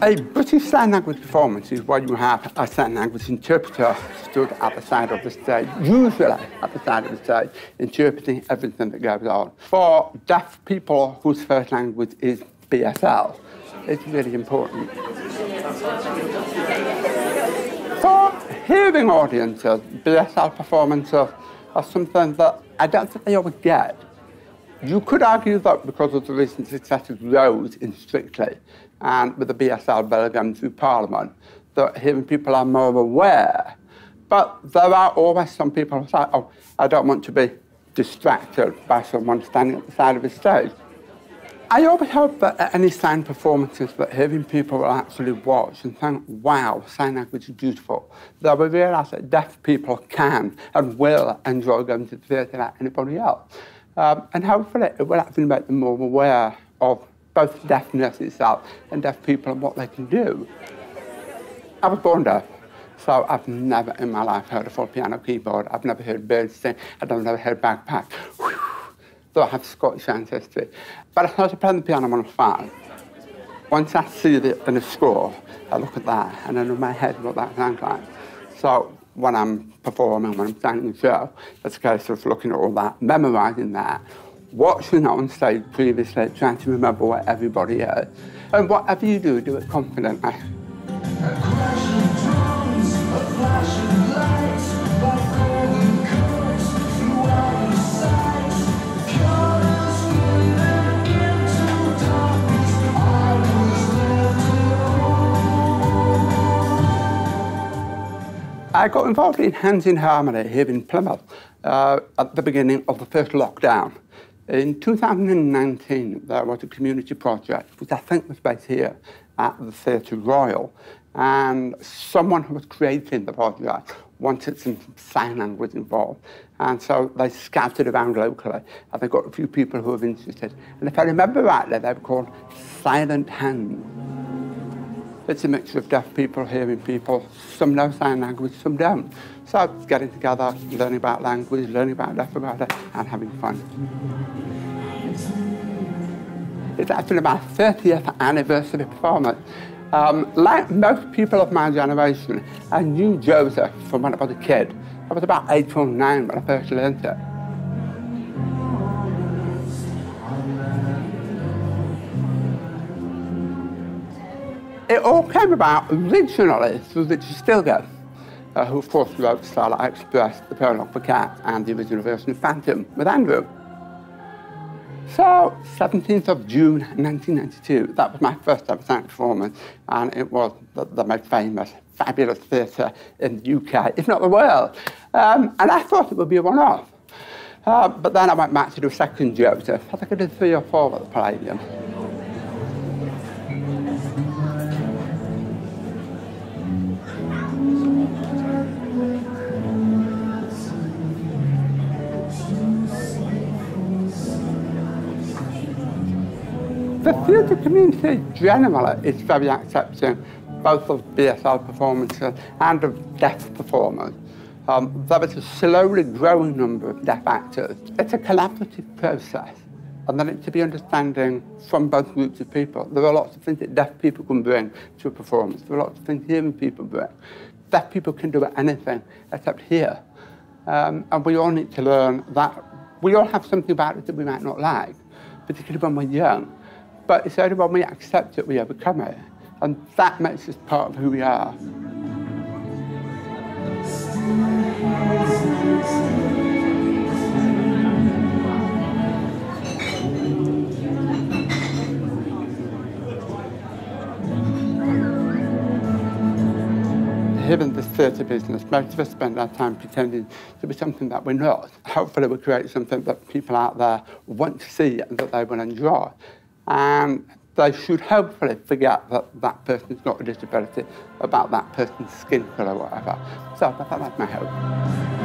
A British Sign Language performance is where you have a sign language interpreter stood at the side of the stage, usually at the side of the stage, interpreting everything that goes on. For deaf people whose first language is BSL, it's really important. For hearing audiences, BSL performances are something that I don't think they always get. You could argue that because of the recent success of Rose in Strictly and with the BSL going through Parliament, that hearing people are more aware. But there are always some people who say, oh, I don't want to be distracted by someone standing at the side of the stage. I always hope that at any sign performances that hearing people will actually watch and think, wow, sign language is beautiful. They will realise that deaf people can and will enjoy going to the theatre like anybody else. Um, and hopefully it will actually make them more aware of both deafness itself and deaf people and what they can do. I was born deaf, so I've never in my life heard a full piano keyboard. I've never heard birds sing. I've never heard bagpipes. Though I have Scottish ancestry. But I started playing the piano when I was five. Once I see it in a score, I look at that and then in my head what that sounds like. So when I'm performing, when I'm standing the show, it's a case of looking at all that, memorising that, watching on stage previously, trying to remember what everybody is. And whatever you do, do it confidently. I got involved in Hands in Harmony here in Plymouth uh, at the beginning of the first lockdown. In 2019, there was a community project, which I think was based here at the Theatre Royal, and someone who was creating the project wanted some sign language involved. And so they scouted around locally, and they got a few people who were interested. And if I remember rightly, they were called Silent Hands. It's a mixture of deaf people, hearing people. Some know sign language, some don't. So getting together, learning about language, learning about deaf about it, and having fun. It's actually my 30th anniversary performance. Um, like most people of my generation, I knew Joseph from when I was a kid. I was about eight or nine when I first learned it. It all came about originally through Richard Stilgoe, uh, who of course wrote Starlight Express, The Prologue for Cat, and the original version of Phantom with Andrew. So, 17th of June 1992, that was my first ever sound performance, and it was the, the most famous, fabulous theatre in the UK, if not the world. Um, and I thought it would be a one-off. Uh, but then I went back to do a second Joseph. I think I did three or four at the Palladium. The theatre community generally is very accepting both of BSL performances and of deaf performers. Um, there is a slowly growing number of deaf actors. It's a collaborative process. And then it's to be understanding from both groups of people. There are lots of things that deaf people can bring to a performance. There are lots of things hearing people bring. Deaf people can do anything except hear. Um, and we all need to learn that we all have something about it that we might not like, particularly when we're young. But it's only when we accept it we overcome it. And that makes us part of who we are. here in this theatre business, most of us spend our time pretending to be something that we're not. Hopefully we create something that people out there want to see and that they will enjoy and they should hopefully forget that that person's got a disability about that person's skin colour or whatever. So that's my hope.